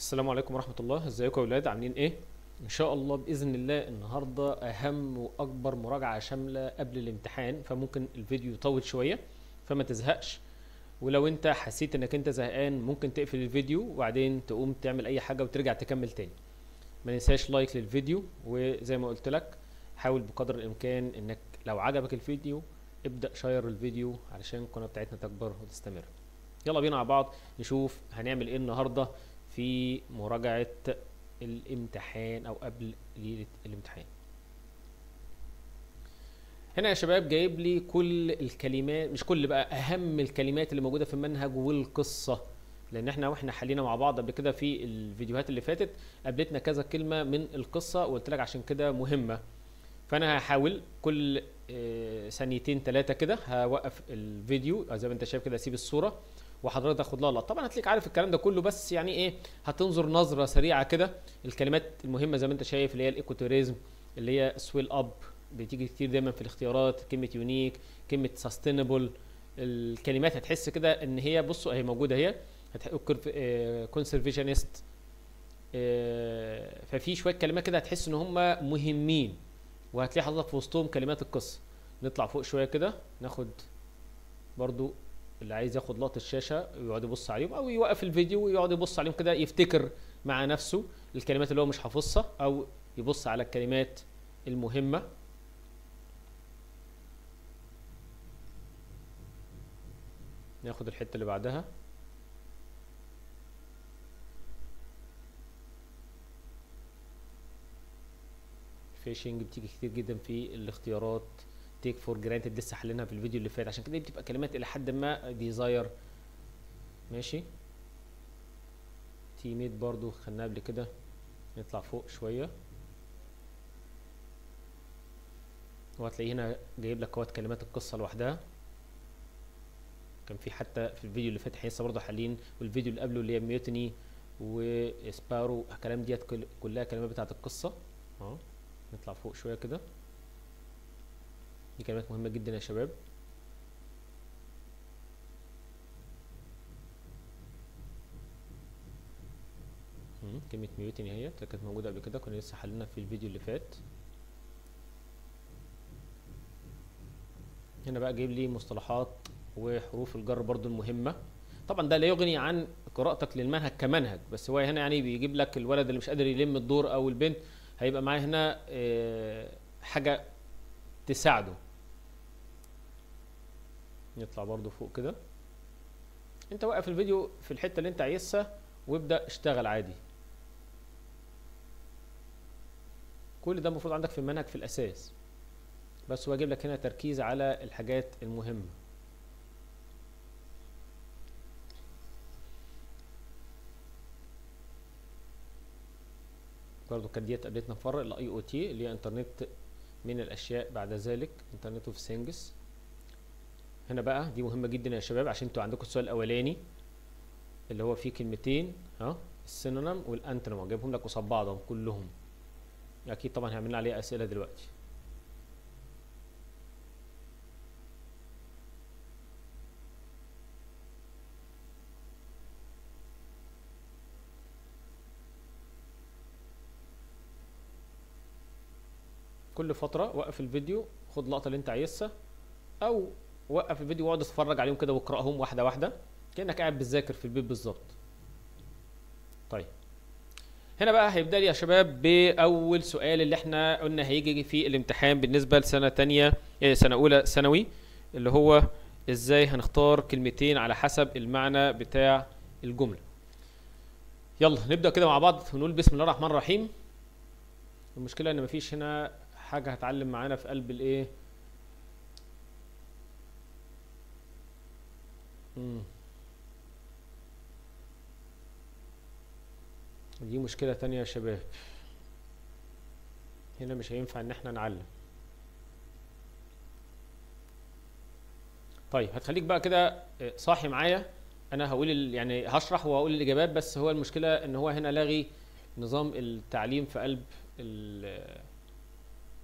السلام عليكم ورحمة الله. إزيكم يا ولاد؟ عاملين إيه؟ إن شاء الله بإذن الله النهارده أهم وأكبر مراجعة شاملة قبل الامتحان فممكن الفيديو يطول شوية فما تزهقش. ولو أنت حسيت إنك أنت زهقان ممكن تقفل الفيديو وبعدين تقوم تعمل أي حاجة وترجع تكمل تاني. ما ننساش لايك للفيديو وزي ما قلت لك حاول بقدر الإمكان إنك لو عجبك الفيديو ابدأ share الفيديو علشان القناة بتاعتنا تكبر وتستمر. يلا بينا مع بعض نشوف هنعمل إيه النهارده. في مراجعة الامتحان أو قبل ليلة الامتحان. هنا يا شباب جايب لي كل الكلمات مش كل بقى أهم الكلمات اللي موجودة في المنهج والقصة. لأن إحنا وإحنا حلينا مع بعض قبل كده في الفيديوهات اللي فاتت قابلتنا كذا كلمة من القصة وقلت لك عشان كده مهمة. فأنا هحاول كل آه، ثانيتين ثلاثة كده هوقف الفيديو. زي ما أنت شايف كده اسيب الصورة. وحضرتك تاخد لها لقطه طبعا هتلاقيك عارف الكلام ده كله بس يعني إيه هتنظر نظرة سريعة كده. الكلمات المهمة زي ما أنت شايف اللي هي ال ecotourism اللي هي swell up. بتيجي كتير دايما في الاختيارات كلمة unique كلمة sustainable الكلمات هتحس كده إن هي بصوا اهي موجودة أهي. conservationist ففي شوية كلمات كده هتحس إن هم مهمين. وهتلاقي حضرتك في وسطهم كلمات القصة. نطلع فوق شوية كده ناخد برضو اللي عايز ياخد لقطة الشاشة ويقعد يبص عليهم أو يوقف الفيديو ويقعد يبص عليهم كده يفتكر مع نفسه الكلمات اللي هو مش حافظها أو يبص على الكلمات المهمة. ناخد الحتة اللي بعدها. fishing بتيجي كتير جدا في الاختيارات. take for granted لسه حليناها في الفيديو اللي فات. عشان كده بتبقى كلمات إلى حد ما desire ماشي؟ teammate برضو خدناها قبل كده. نطلع فوق شوية. وهتلاقيه هنا جايب لك أهوت كلمات القصة لوحدها. كان في حتى في الفيديو اللي فات إحنا لسه برضه حالين والفيديو اللي قبله اللي هي mutiny وسبارو الكلام ديت كل- كلها كلمات بتاعت القصة. أهو. نطلع فوق شوية كده. دي كلمات مهمة جدا يا شباب. كلمة ميوتني اهي كانت موجودة قبل كده كنا لسه حلنا في الفيديو اللي فات. هنا بقى جايب لي مصطلحات وحروف الجر برضو المهمة. طبعا ده لا يغني عن قراءتك للمنهج كمنهج بس هو هنا يعني بيجيب لك الولد اللي مش قادر يلم الدور أو البنت هيبقى معاه هنا آه، حاجة تساعده. نطلع برضو فوق كده. انت وقف الفيديو في الحتة اللي انت عايزها وابدأ اشتغل عادي. كل ده المفروض عندك في المنهج في الأساس. بس هو لك هنا تركيز على الحاجات المهمة. برضو كانت ديت قابلتنا في ال IoT اللي هي انترنت من الأشياء بعد ذلك internet of things هنا بقى دي مهمة جدا يا شباب عشان أنتوا عندكم السؤال الأولاني اللي هو فيه كلمتين ها ال synonym وال antonym جايبهم لك قصاد بعضهم كلهم. أكيد طبعا هيعملنا عليه أسئلة دلوقتي. كل فترة وقف الفيديو خد لقطة اللي انت عايزها أو وقف الفيديو واقعد اتفرج عليهم كده واقرأهم واحدة واحدة كأنك قاعد بتذاكر في البيت بالظبط. طيب. هنا بقى هيبدأ لي يا شباب بأول سؤال اللي إحنا قلنا هيجي في الامتحان بالنسبة لسنة تانية إيه، سنة أولى ثانوي اللي هو إزاي هنختار كلمتين على حسب المعنى بتاع الجملة. يلا نبدأ كده مع بعض ونقول بسم الله الرحمن الرحيم. المشكلة إن مفيش هنا حاجة هتعلم معانا في قلب الإيه؟ دي مشكلة تانية يا شباب. هنا مش هينفع إن إحنا نعلم. طيب هتخليك بقى كده آه، صاحي معايا. أنا هقول يعني هشرح وهقول الإجابات بس هو المشكلة إن هو هنا لاغي نظام التعليم في قلب ال-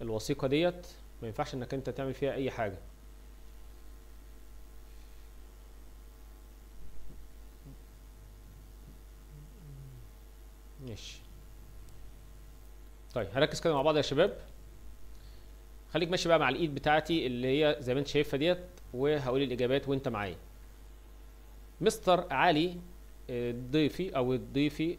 الوثيقة ديت. ما ينفعش إنك أنت تعمل فيها أي حاجة. ماشي. طيب هركز كده مع بعض يا شباب. خليك ماشي بقى مع الإيد بتاعتي اللي هي زي ما انت شايفها ديت وهقول الإجابات وانت معايا. مستر علي آه، ضيفي أو الضيفي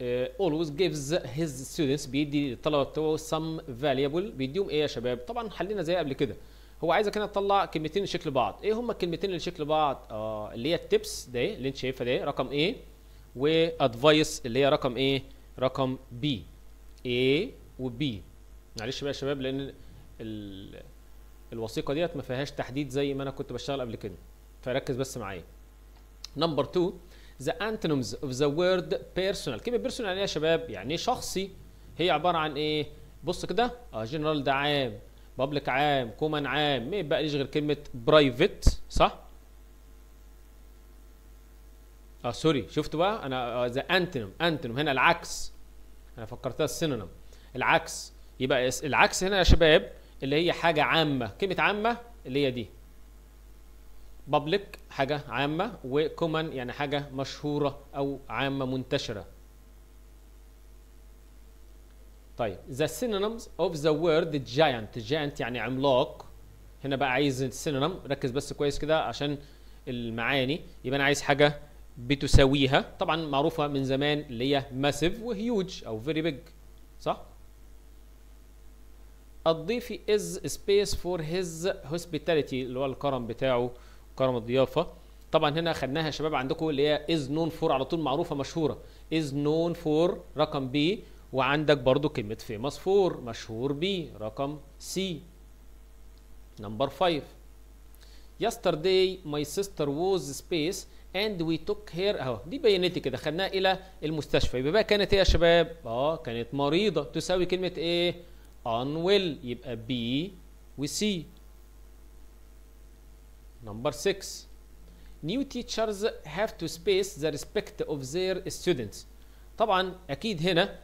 آه، always gives his students بيدي الطلبه بتوعه some valuable. بيديهم إيه يا شباب؟ طبعا حلينا زي قبل كده. هو عايزك هنا تطلع كلمتين لشكل بعض. إيه هما الكلمتين اللي بعض؟ آه اللي هي التبس ده اللي انت شايفها ده رقم إيه؟ و advice اللي هي رقم إيه رقم بي A و B. معلش بقى يا شباب لأن ال... الوثيقة ديت ما فيهاش تحديد زي ما أنا كنت بشتغل قبل كده. فركز بس معايا. number 2 the antonyms of the word personal. كلمة personal يعني إيه يا شباب؟ يعني شخصي. هي عبارة عن إيه؟ بص كده. آه جنرال ده عام public عام common عام. ما يبقى ليش غير كلمة private صح؟ آه sorry شفتوا بقى؟ أنا the antonym antonym هنا العكس. أنا فكرتها ال synonym. العكس. يبقى العكس هنا يا شباب اللي هي حاجة عامة. كلمة عامة اللي هي دي. public حاجة عامة و common يعني حاجة مشهورة أو عامة منتشرة. طيب the synonyms of the word giant. giant يعني عملاق. هنا بقى عايز ال synonym. ركز بس كويس كده عشان المعاني. يبقى أنا عايز حاجة بتساويها. طبعا معروفة من زمان اللي هي massive وهيوج أو very big صح؟ الضيفي is space for his hospitality اللي هو الكرم بتاعه كرم الضيافة. طبعا هنا خدناها يا شباب عندكم اللي هي is known for على طول معروفة مشهورة. is known for رقم بي وعندك برضو كلمة famous for مشهور بيه رقم سي number 5 yesterday my sister was space and we took her اهو دي بيانتي كده خدناها إلى المستشفى. يبقى بقى كانت إيه يا شباب؟ آه كانت مريضة. تساوي كلمة إيه؟ Unwell يبقى B و C. number 6 new teachers have to space the respect of their students. طبعا أكيد هنا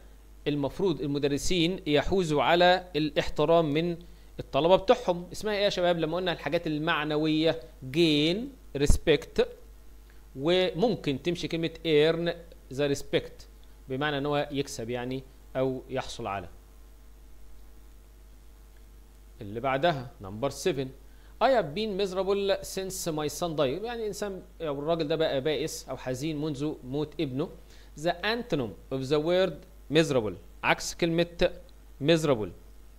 المفروض المدرسين يحوزوا على الاحترام من الطلبة بتوعهم. اسمها إيه يا شباب لما قلنا الحاجات المعنوية gain respect وممكن تمشي كلمة earn the respect بمعنى إن هو يكسب يعني أو يحصل على. اللي بعدها نمبر 7 I have been miserable since my son died. يعني إنسان أو الراجل ده بقى بائس أو حزين منذ موت ابنه. The antonym of the word miserable. عكس كلمة miserable.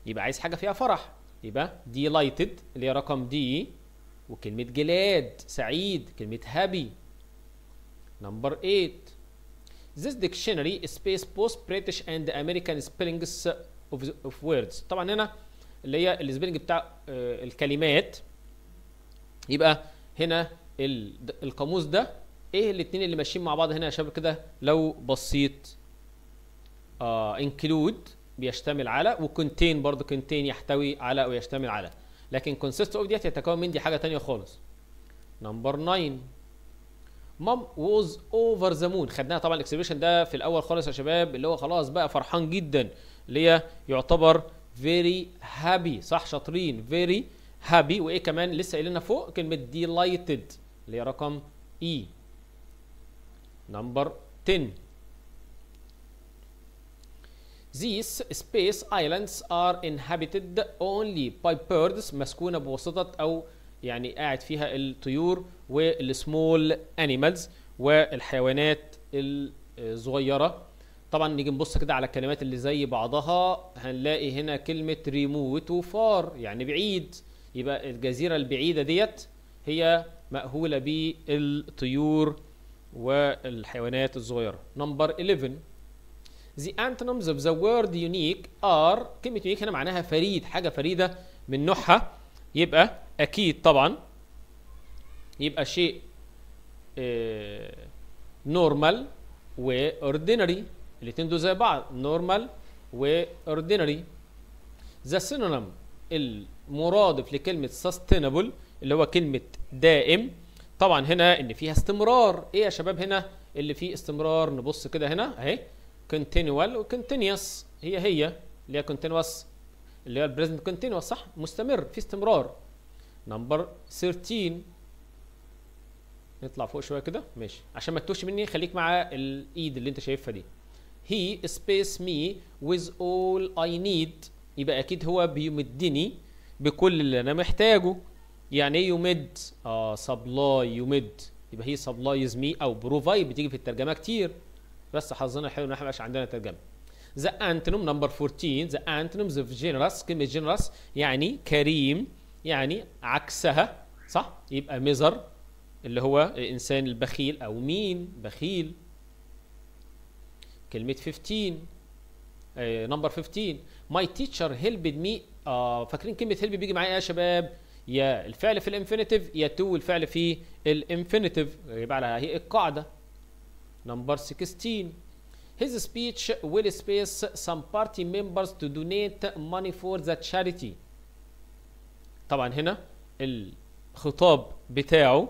يبقى عايز حاجة فيها فرح. يبقى delighted اللي هي رقم دي وكلمة جلاد سعيد كلمة happy. Number 8 This dictionary space both British and American spellings of, of words. طبعا هنا اللي هي السبيلنج بتاع آه، الكلمات. يبقى هنا القاموس ده إيه الاثنين اللي ماشيين مع بعض هنا يا شباب كده؟ لو بصيت آه include بيشتمل على و contain برضه contain يحتوي على أو يشتمل على. لكن consist of ديت يتكون من دي حاجة تانية خالص. number 9 mom was over the moon خدناها طبعا ال expression ده في الأول خالص يا شباب اللي هو خلاص بقى فرحان جدا اللي هي يعتبر very happy صح شاطرين؟ very happy وإيه كمان؟ لسه قايلينها فوق كلمة delighted اللي هي رقم A number 10 These space islands are inhabited only by birds مسكونة بواسطة أو يعني قاعد فيها الطيور. وال small animals والحيوانات الصغيرة. طبعا نيجي نبص كده على الكلمات اللي زي بعضها هنلاقي هنا كلمة remote و far يعني بعيد. يبقى الجزيرة البعيدة ديت هي مأهولة بالطيور والحيوانات الصغيرة. number 11 The antonyms of the word unique are كلمة unique هنا معناها فريد حاجة فريدة من نوعها. يبقى أكيد طبعا يبقى شيء normal و ordinary الاثنين دول زي بعض normal و ordinary the synonym المرادف لكلمة sustainable اللي هو كلمة دائم. طبعا هنا إن فيها استمرار. إيه يا شباب هنا؟ اللي فيه استمرار نبص كده هنا أهي. continual و continuous. هي هي اللي هي continuous اللي هي ال present continuous صح؟ مستمر في استمرار. number 13 نطلع فوق شوية كده. ماشي. عشان ما تتوهش مني خليك مع الإيد اللي أنت شايفها دي. He space me with all I need. يبقى أكيد هو بيمدني بكل اللي أنا محتاجه. يعني إيه يمد؟ آه supply يمد. يبقى هي supplies me أو provide بتيجي في الترجمة كتير. بس حظنا حلو إن إحنا مبقاش عندنا ترجمة. the antonym number 14 the antonyms of generous كلمة generous يعني كريم يعني عكسها. صح؟ يبقى miser اللي هو الإنسان البخيل أو mean بخيل. كلمة 15 number 15 my teacher helped me فاكرين كلمة help بيجي معايا يا شباب؟ يا الفعل في ال infinitive يا to الفعل في ال infinitive يبقى على هي القاعدة. number 16 His speech will space some party members to donate money for the charity. طبعا هنا الخطاب بتاعه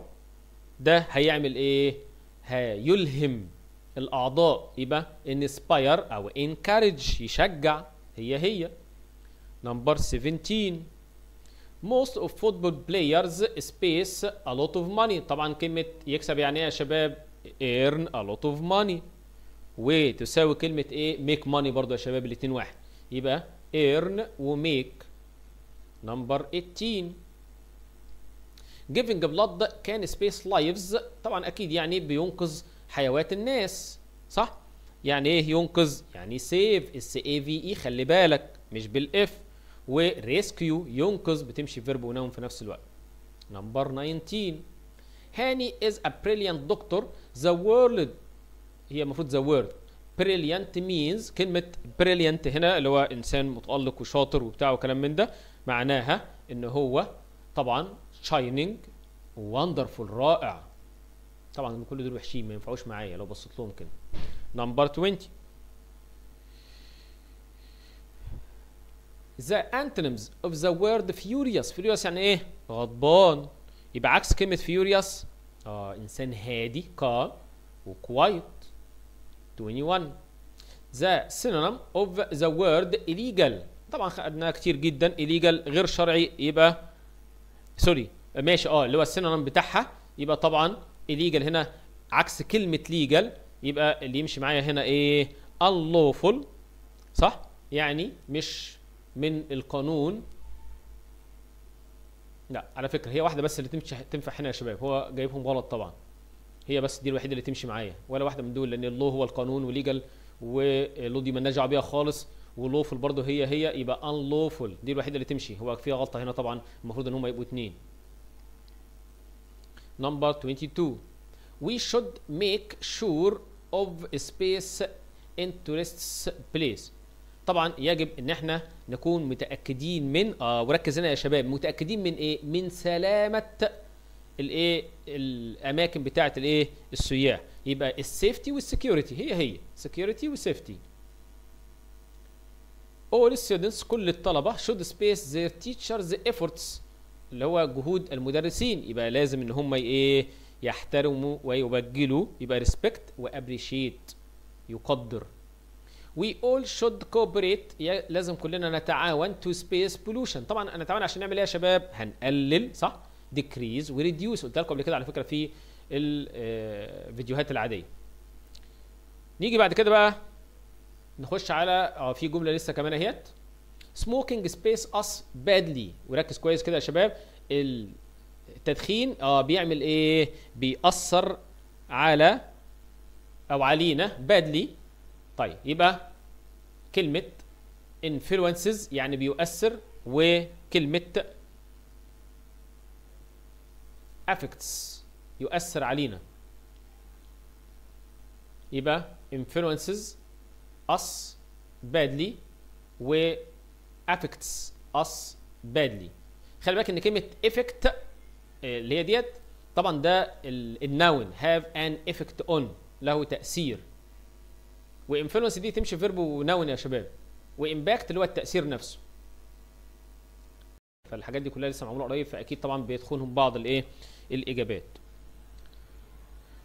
ده هيعمل إيه؟ هيلهم الأعضاء. يبقى inspire أو encourage يشجع. هي هي. نمبر 17 most of football players space a lot of money. طبعا كلمة يكسب يعني إيه يا شباب؟ earn a lot of money. وتساوي كلمة إيه؟ make money برضو يا شباب الاتنين واحد. يبقى earn و make. number 18 giving blood can space lives. طبعا أكيد يعني بينقذ حيوات الناس صح؟ يعني إيه ينقذ؟ يعني save s a v e خلي بالك مش بال f. و rescue ينقذ بتمشي verb و noun في نفس الوقت. number 19 هاني is a brilliant doctor. The world هي المفروض the word. Brilliant means كلمة brilliant هنا اللي هو إنسان متألق وشاطر وبتاع وكلام من ده معناها إن هو طبعا shining. Wonderful رائع. طبعا كل دول وحشين ما ينفعوش معايا. لو بصيت لهم كده. نمبر 20 the antonyms of the word furious. Furious يعني إيه؟ غضبان. يبقى عكس كلمة furious. آه إنسان هادي calm وquiet. 21 the synonym of the word illegal. طبعا خدناها كتير جدا. illegal غير شرعي. يبقى سوري ماشي. آه اللي هو السينونيم بتاعها يبقى طبعا illegal هنا عكس كلمة legal يبقى اللي يمشي معايا هنا إيه؟ unlawful صح؟ يعني مش من القانون. لا على فكرة هي واحدة بس اللي تمشي تنفع هنا يا شباب. هو جايبهم غلط طبعا. هي بس دي الوحيدة اللي تمشي معايا ولا واحدة من دول لأن ال law هو القانون و legal و law دي مالناش دعوه بيها خالص. و lawful برضه هي هي يبقى unlawful. دي الوحيدة اللي تمشي. هو فيها غلطة هنا طبعا. المفروض إن هم يبقوا اتنين. number 22 we should make sure of space interests place. طبعا يجب إن إحنا نكون متأكدين من آه وركز هنا يا شباب. متأكدين من إيه؟ من سلامة الإيه؟ الأماكن بتاعة الإيه؟ السياح. يبقى ال safety وال security هي هي. security و safety all students كل الطلبة should space their teachers efforts اللي هو جهود المدرسين. يبقى لازم إن هم إيه يحترموا ويبجلوا يبقى respect و appreciate يقدر. We all should cooperate. لازم كلنا نتعاون to space pollution. طبعا نتعاون عشان نعمل إيه يا شباب؟ هنقلل صح؟ decrease وريديوس قلت لكم قبل كده على فكرة في الفيديوهات العادية. نيجي بعد كده بقى نخش على آه في جملة لسه كمان اهيت. Smoking space us badly. وركز كويس كده يا شباب. التدخين آه بيعمل إيه؟ بيأثر على أو علينا badly. طيب يبقى كلمة influences يعني بيؤثر وكلمة affects يؤثر علينا. يبقى influences us badly و affects us badly. خلي بالك إن كلمة effect اللي هي ديت طبعا ده النون have an effect on له تأثير. و influence دي تمشي verb و noun يا شباب. و impact اللي هو التأثير نفسه. فالحاجات دي كلها لسه معمولة قريب فأكيد طبعا بيدخلهم بعض الإيه؟ الإجابات.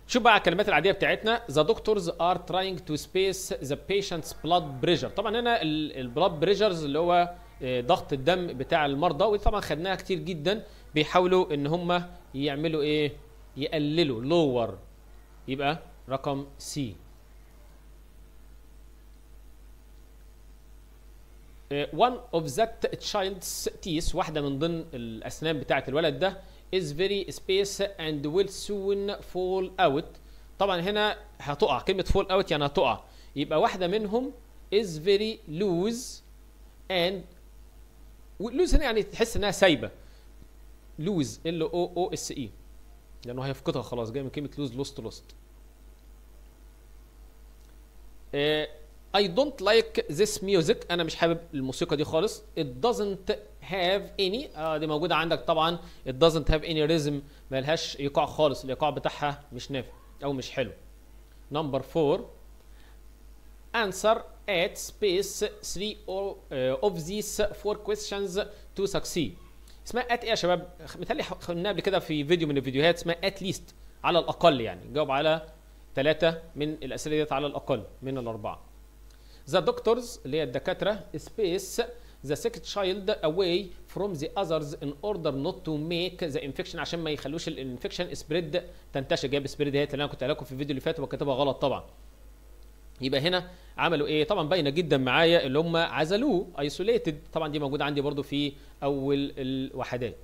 شوف بقى الكلمات العادية بتاعتنا؟ The doctors are trying to space the patient's blood pressure. طبعا هنا ال blood pressure اللي هو ضغط الدم بتاع المرضى ودي طبعا خدناها كتير جدا. بيحاولوا إن هم يعملوا إيه؟ يقللوا lower. يبقى رقم سي one of that child's teeth واحدة من ضمن الأسنان بتاعة الولد ده is very space and will soon fall out. طبعا هنا هتقع. كلمة fall out يعني هتقع. يبقى واحدة منهم is very loose and loose هنا يعني تحس إنها سايبة. lose ال أو أو اس اي لأنه هيفقدها خلاص. جاي من كلمة lose lost lost. آه، I don't like this music. أنا مش حابب الموسيقى دي خالص. It doesn't have any آه دي موجودة عندك طبعا. It doesn't have any rhythm ملهاش إيقاع خالص. الإيقاع بتاعها مش نافع أو مش حلو. Number 4 answer at space 3 or, uh, of these four questions to succeed. اسمها at إيه يا شباب؟ متهيألي خدناها قبل كده في فيديو من الفيديوهات. اسمها at least على الأقل يعني. جاوب على ثلاثة من الأسئلة ديت على الأقل من الأربعة. The doctors اللي هي الدكاترة space the sick child away from the others in order not to make the infection عشان ما يخلوش الانفكشن spread تنتشر جايب spread ديت اللي أنا كنت لكم في الفيديو اللي فات وكاتبها غلط طبعا. يبقى هنا عملوا إيه؟ طبعا باينة جدا معايا اللي هم عزلوه isolated طبعا دي موجودة عندي برضو في أول الوحدات.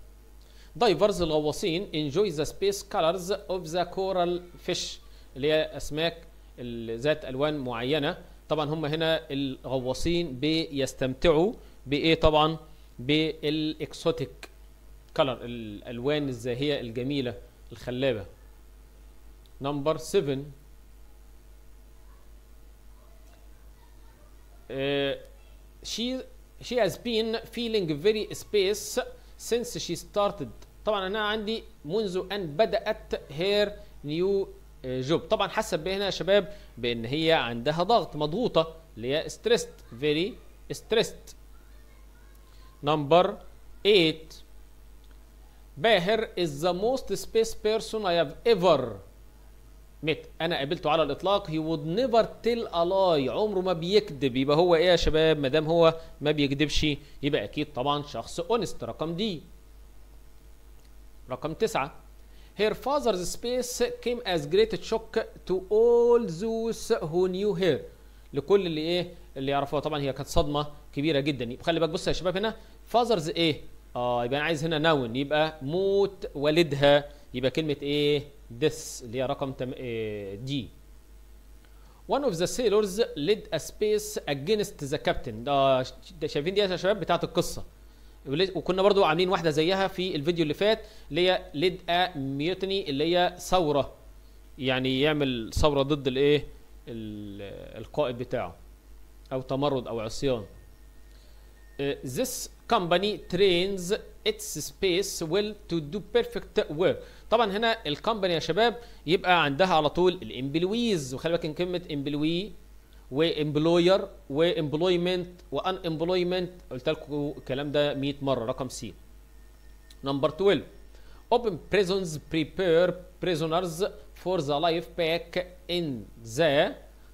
divers الغواصين enjoy the space colors of the coral fish اللي هي أسماك ذات ألوان معينة طبعا هم هنا الغواصين بيستمتعوا بإيه طبعا؟ بال exotic color الألوان الزاهية الجميلة الخلابة. number 7 she she has been feeling very space since she started. طبعا أنا عندي منذ أن بدأت her new job طبعا حاسه هنا يا شباب بأن هي عندها ضغط مضغوطة اللي هي stressed very stressed. number 8 باهر is the most space person I have ever met. أنا قابلته على الإطلاق. He would never tell a lie. عمره ما بيكذب. يبقى هو إيه يا شباب؟ ما دام هو ما بيكذبش يبقى أكيد طبعا شخص اونست رقم دي. رقم تسعة. Her father's space came as great shock to all those who knew her. لكل اللي إيه اللي يعرفوها. طبعا هي كانت صدمة. كبيرة جدا. خلي بالك بص يا شباب هنا father's إيه؟ آه يبقى أنا عايز هنا نون يبقى موت والدها. يبقى كلمة إيه؟ this اللي هي رقم تم... إيه دي One of the sailors led a space against the captain. ده ده شايفين دي يا شباب؟ بتاعت القصة. وكنا برضو عاملين واحدة زيها في الفيديو اللي فات اللي هي ليد ا ميوتني اللي هي ثورة. يعني يعمل ثورة ضد الإيه؟ ال- القائد بتاعه. أو تمرد أو عصيان. This company trains its space well to do perfect work. طبعا هنا ال company يا شباب يبقى عندها على طول ال employees وخلي بالك من كلمة employee و employer و employment و unemployment قلت لكم الكلام ده 100 مرة رقم C number 12 open prisons prepare prisoners for the life back in the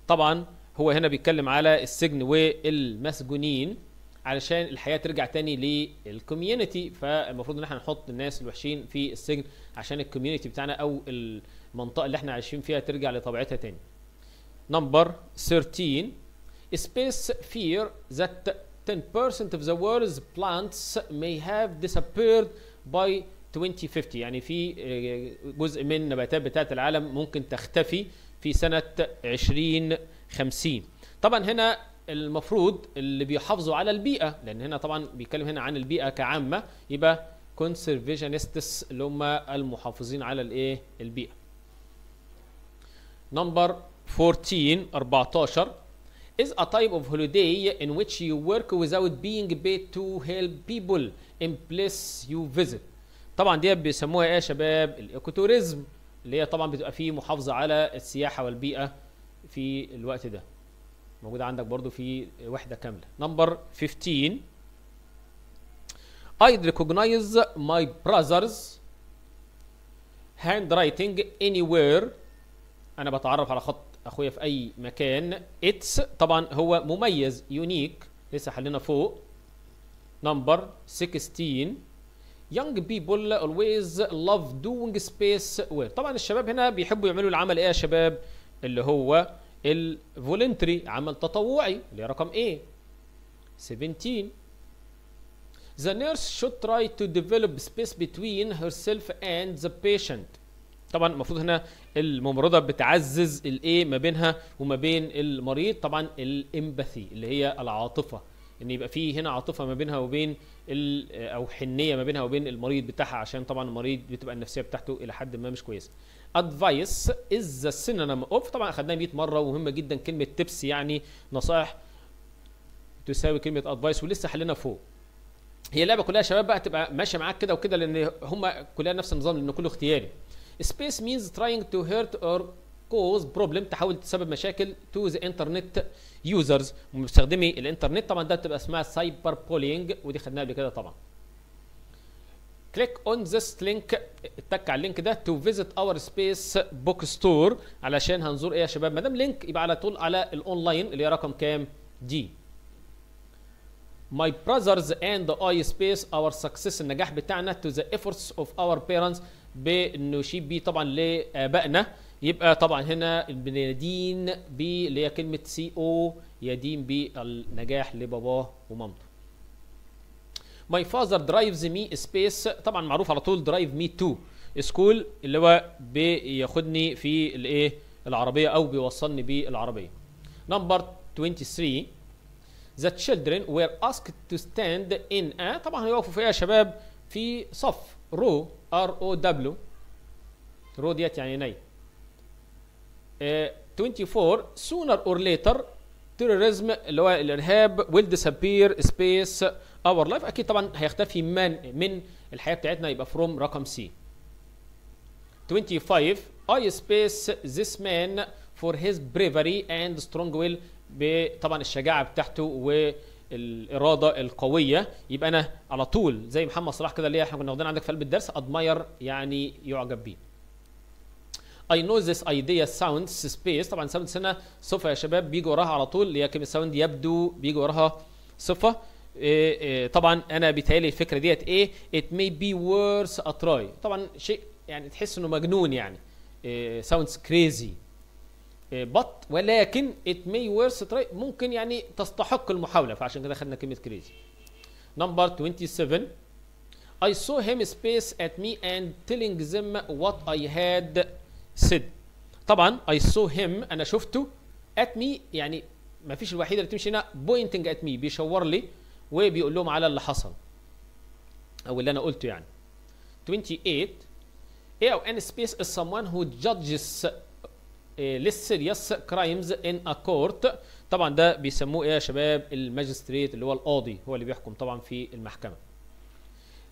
طبعا هو هنا بيتكلم على السجن والمسجونين. علشان الحياة ترجع تاني لل community فالمفروض إن إحنا نحط الناس الوحشين في السجن عشان ال community بتاعنا أو المنطقة اللي إحنا عايشين فيها ترجع لطبيعتها تاني. Number 13 Space fear that 10% of the world's plants may have disappeared by 2050 يعني في آه، جزء من النباتات بتاعت العالم ممكن تختفي في سنة 2050 طبعا هنا المفروض اللي بيحافظوا على البيئة لأن هنا طبعا بيتكلم هنا عن البيئة كعامة يبقى conservationists اللي هم المحافظين على الإيه؟ البيئة. نمبر 14 14 is a type of holiday in which you work without being paid to help people in place you visit. طبعا دي بيسموها إيه يا شباب؟ ال ecotourism اللي هي طبعا بتبقى فيه محافظة على السياحة والبيئة في الوقت ده. موجوده عندك برضو في وحدة كاملة. number 15 I recognize my brother's handwriting anywhere. أنا بتعرف على خط أخويا في أي مكان. it's طبعا هو مميز unique لسه حلنا فوق. number 16 young people always love doing space work. طبعا الشباب هنا بيحبوا يعملوا العمل. إيه يا شباب؟ اللي هو ال voluntary عمل تطوعي اللي هي رقم إيه 17 The nurse should try to develop space between herself and the patient. طبعا المفروض هنا الممرضة بتعزز الايه ما بينها وما بين المريض طبعا ال empathy اللي هي العاطفة إن يبقى في هنا عاطفة ما بينها وبين أو حنية ما بينها وبين المريض بتاعها عشان طبعا المريض بتبقى النفسية بتاعته إلى حد ما مش كويسة. Advice is the of طبعا اخدناها 100 مرة ومهمه جدا كلمة تبس يعني نصائح تساوي كلمة advice ولسه حلنا فوق. هي اللعبة كلها شباب بقى تبقى ماشية معاك كده وكده لأن هم كلها نفس النظام لأن كله اختياري. Space means trying to hurt or cause problem تحاول تسبب مشاكل to the internet users مستخدمي الإنترنت طبعا ده بتبقى اسمها cyber bullying ودي خدناها قبل كده طبعا. click on this link اتك على ال link ده to visit our space bookstore علشان هنزور إيه يا شباب؟ ما دام link يبقى على طول على الاونلاين اللي هي رقم كام؟ دي My brothers and I space our success النجاح بتاعنا to the efforts of our parents بنشيد بيه طبعا لآبائنا. يبقى طبعا هنا بندين ب اللي هي كلمة سي أو يدين بالنجاح لباباه ومامته. My father drives me space. طبعا معروف على طول drive me to school اللي هو بياخدني في الإيه؟ العربية أو بيوصلني بالعربية. Number 23 The children were asked to stand in a طبعا هيقفوا فيها شباب في صف رو آر أو دبليو. رو ديت يعني ني آه، 24 sooner or later terrorism اللي هو الإرهاب will disappear space our life. أكيد طبعا هيختفي من من الحياة بتاعتنا يبقى from رقم C 25 I space this man for his bravery and strong will طبعا الشجاعة بتاعته والإرادة القوية. يبقى أنا على طول زي محمد صلاح كده اللي إحنا كنا واخدين عندك في قلب الدرس admire يعني يعجب بيه. I know this idea sounds space. طبعا sounds هنا صفة يا شباب بيجي وراها على طول اللي هي كلمة sound يبدو بيجي وراها صفة. طبعا أنا بيتهيألي الفكرة ديت إيه it may be worth a try طبعا شيء يعني تحس إنه مجنون يعني. إيه sounds crazy. but ولكن it may worth try ممكن يعني تستحق المحاولة فعشان كده خدنا كلمة crazy. Number 27 I saw him space at me and telling them what I had said. طبعا I saw him أنا شفته at me يعني ما فيش الوحيدة اللي تمشي هنا pointing at me بيشاور لي وبيقول لهم على اللي حصل. أو اللي أنا قلته يعني. 28 A أو N space is someone who judges less serious crimes in a court. طبعا ده بيسموه إيه يا شباب؟ الماجستريت اللي هو القاضي هو اللي بيحكم طبعا في المحكمة.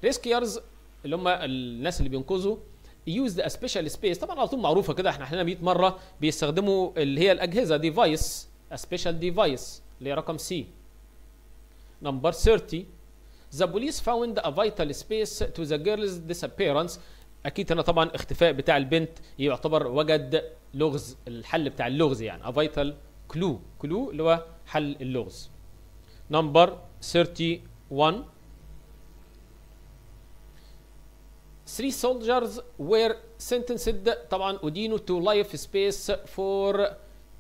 rescuers اللي هم الناس اللي بينقذوا use a special space طبعا على طول معروفة كده إحنا إحنا 100 مرة بيستخدموا اللي هي الأجهزة device special device اللي هي رقم C number 30 The police found a vital space to the girl's disappearance أكيد هنا طبعا اختفاء بتاع البنت يعتبر وجد لغز الحل بتاع اللغز يعني a vital clue clue اللي هو حل اللغز نمبر 31 Three soldiers were sentenced طبعا أدينوا to life space for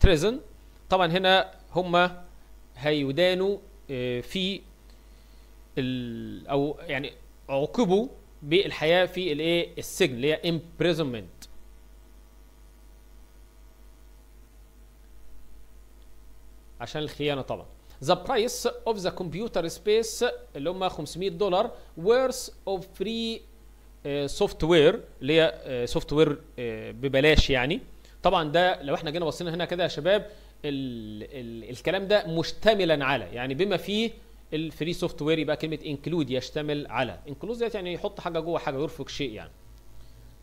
treason طبعا هنا هم هيدانوا في ال أو يعني عوقبوا بالحياة في الإيه؟ السجن اللي هي imprisonment. عشان الخيانة طبعا. The price of the computer space اللي هم 500 دولار worth of free software اللي هي software ببلاش يعني. طبعا ده لو إحنا جينا بصينا هنا كده يا شباب ال ال الكلام ده مشتملا على يعني بما فيه ال free software يبقى كلمة include يشتمل على. include ديت يعني يحط حاجة جوه حاجة يرفق شيء يعني.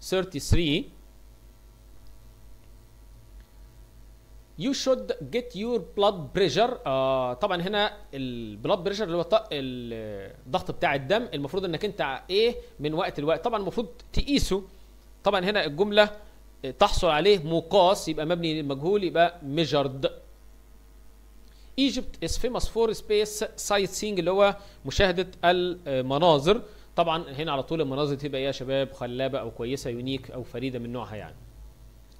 33 You should get your blood pressure. آه طبعا هنا ال blood pressure اللي هو الضغط بتاع الدم المفروض إنك أنت إيه من وقت لوقت. طبعا المفروض تقيسه. طبعا هنا الجملة تحصل عليه مقاس يبقى مبني للمجهول يبقى measured. Egypt is famous for space sightseeing اللي هو مشاهدة المناظر. طبعا هنا على طول المناظر تبقى إيه يا شباب خلابة أو كويسة unique أو فريدة من نوعها يعني.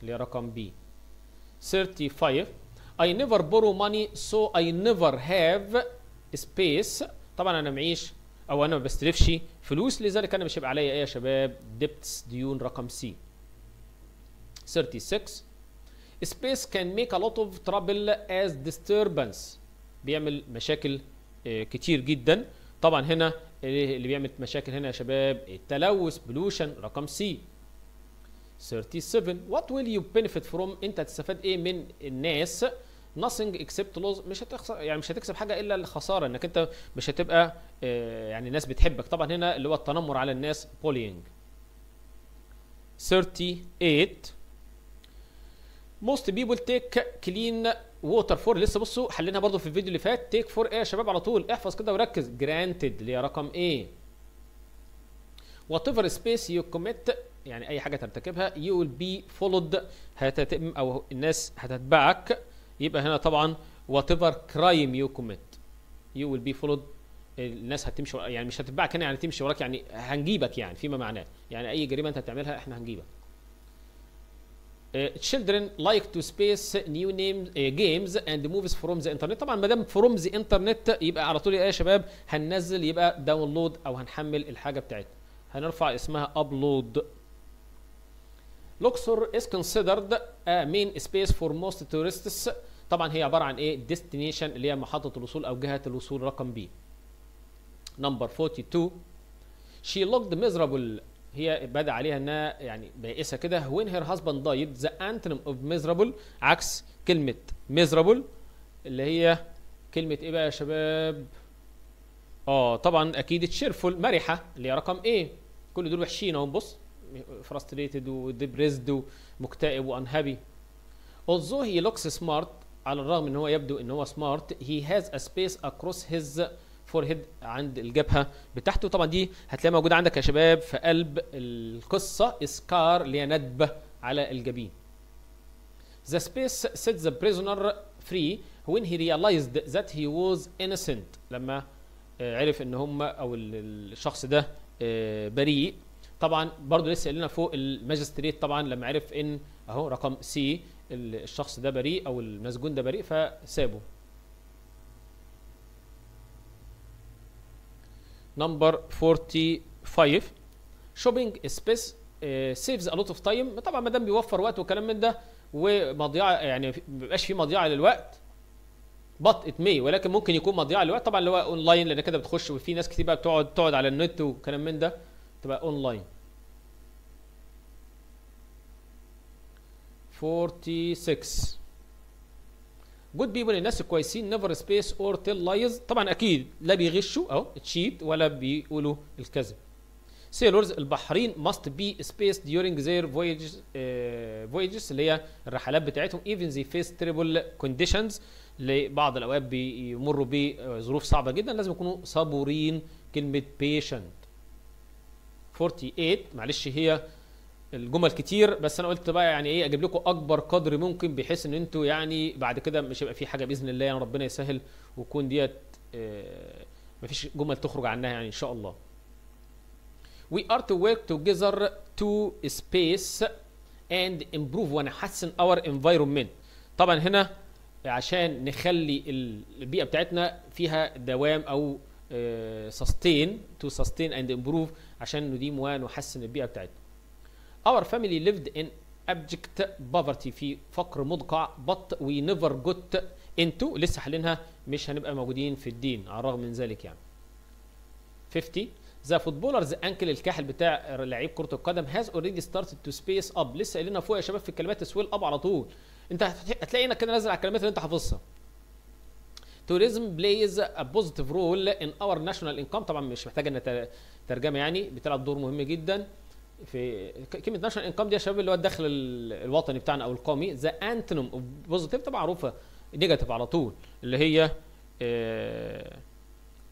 اللي هي رقم B 35 I never borrow money so I never have space. طبعا أنا معيش أو أنا ما بستلفش فلوس لذلك أنا مش هيبقى عليا إيه يا شباب؟ debts ديون رقم C 36 space can make a lot of trouble as disturbance. بيعمل مشاكل آه، كتير جدا. طبعا هنا اللي بيعمل مشاكل هنا يا شباب التلوث pollution رقم C 37 what will you benefit from انت هتستفاد إيه من الناس؟ nothing except loss مش هتخسر يعني مش هتكسب حاجة إلا الخسارة إنك أنت مش هتبقى آه، يعني الناس بتحبك. طبعا هنا اللي هو التنمر على الناس bullying. 38 most people take clean water for لسه بصوا حليناها برضو في الفيديو اللي فات. Take for إيه يا شباب؟ على طول احفظ كده وركز. Granted اللي هي رقم إيه whatever space you commit يعني أي حاجة ترتكبها you will be followed. هتتم أو الناس هتتبعك. يبقى هنا طبعا whatever crime you commit you will be followed. الناس هتمشي يعني مش هتتبعك هنا يعني تمشي وراك يعني هنجيبك يعني فيما معناه. يعني أي جريمة أنت هتعملها إحنا هنجيبك. Uh, children like to space new names uh, games and movies from the internet طبعا ما دام from the internet يبقى على طول إيه يا شباب هننزل يبقى داونلود أو هنحمل الحاجة بتاعتنا هنرفع اسمها upload Luxor is considered a main space for most tourists طبعا هي عباره عن إيه destination اللي هي محطه الوصول أو جهه الوصول رقم بي نمبر 42 she looked miserable هي بدأ عليها إنها يعني بائسة كده. When her husband died the antonym of miserable عكس كلمة miserable اللي هي كلمة إيه بقى يا شباب؟ آه طبعا أكيد تشيرفول مرحة اللي هي رقم إيه كل دول وحشين أهو بص. frustrated وديبريسد ومكتئب وانهابي although he looks smart على الرغم إن هو يبدو إن هو سمارت he has a space across his forehead عند الجبهة بتاعته. طبعا دي هتلاقيها موجودة عندك يا شباب في قلب القصة. إسكار اللي هي ندبه على الجبين. The space set the prisoner free when he realized that he was innocent. لما آه، عرف إن هم أو ال- الشخص ده آه، بريء. طبعا برضو لسه قايلين فوق ال magistrate. طبعا لما عرف إن أهو رقم C الشخص ده بريء أو المسجون ده بريء فسابه. number 45 shopping space saves a lot of time طبعا ما دام بيوفر وقت وكلام من ده ومضيعه يعني ما بيبقاش في مضيعة للوقت but it may ولكن ممكن يكون مضيعة للوقت. طبعا اللي هو اونلاين لأن كده بتخش وفي ناس كتير بقى بتقعد تقعد على النت وكلام من ده تبقى اونلاين 46 good people الناس الكويسين never space or tell lies طبعا أكيد لا بيغشوا اهو cheat ولا بيقولوا الكذب. sailors البحارين must be spaced during their voyages uh, voyages اللي هي الرحلات بتاعتهم. Even they face terrible conditions. لبعض الأوقات بيمروا بظروف صعبة جدا. لازم يكونوا صبورين. كلمة patient. 48 معلش هي الجمل كتير بس أنا قلت بقى يعني إيه أجيب لكم أكبر قدر ممكن بحيث إن أنتوا يعني بعد كده مش هيبقى في حاجة بإذن الله يعني ربنا يسهل ويكون ديت آه، مفيش جمل تخرج عنها يعني إن شاء الله We are to work together to space and improve ونحسن our environment. طبعا هنا عشان نخلي ال- البيئة بتاعتنا فيها دوام آه، sustain to sustain and improve عشان نديم ونحسن البيئة بتاعتنا. Our family lived in abject poverty في فقر مدقع but we never got into لسه حالينها مش هنبقى موجودين في الدين على الرغم من ذلك يعني. 50 the footballer's ankle الكاحل بتاع لعيب كرة القدم has already started to space up لسه قايلينها فوق يا شباب في الكلمات swell up على طول. انت هت- هتلاقي انك كده نازل على الكلمات اللي انت حافظها. Tourism plays a positive role in our national income. طبعا مش محتاجه ان ترجمة يعني بتلعب دور مهم جدا. في كلمة national income دي يا شباب اللي هو الدخل ال- الوطني بتاعنا أو القومي the antonym of positive طبعا معروفة negative على طول اللي هي آه،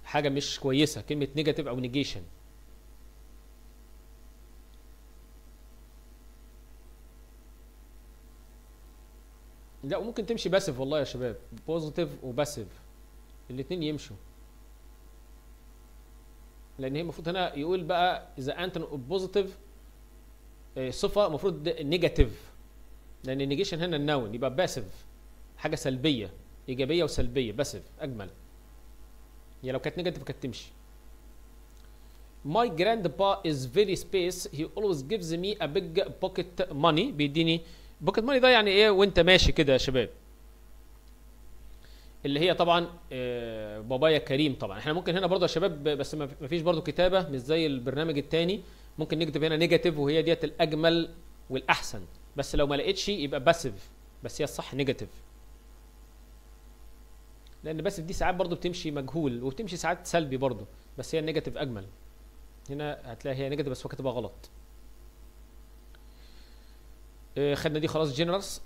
حاجة مش كويسة كلمة negative أو negation لا وممكن تمشي passive والله يا شباب positive و passive الاثنين يمشوا. لأن هي المفروض هنا يقول بقى اذا انت positive صفة المفروض negative لأن النيجيشن هنا ال noun يبقى passive حاجة سلبية إيجابية وسلبية passive أجمل. يعني لو كانت negative كانت تمشي. My grandpa is very space. He always gives me a big pocket money. بيديني pocket money ده يعني إيه؟ وأنت ماشي كده يا شباب. اللي هي طبعا آه، بابايا كريم طبعا. إحنا ممكن هنا برضه يا شباب بس ما فيش برضه كتابة مش زي البرنامج التاني. ممكن نكتب هنا negative وهي ديت الأجمل والأحسن. بس لو ما لقيتش يبقى passive بس هي الصح negative لأن passive دي ساعات برضه بتمشي مجهول وبتمشي ساعات سلبي برضه بس هي ال negative أجمل. هنا هتلاقي هي negative بس هو كاتبها غلط. آه، خدنا دي خلاص generals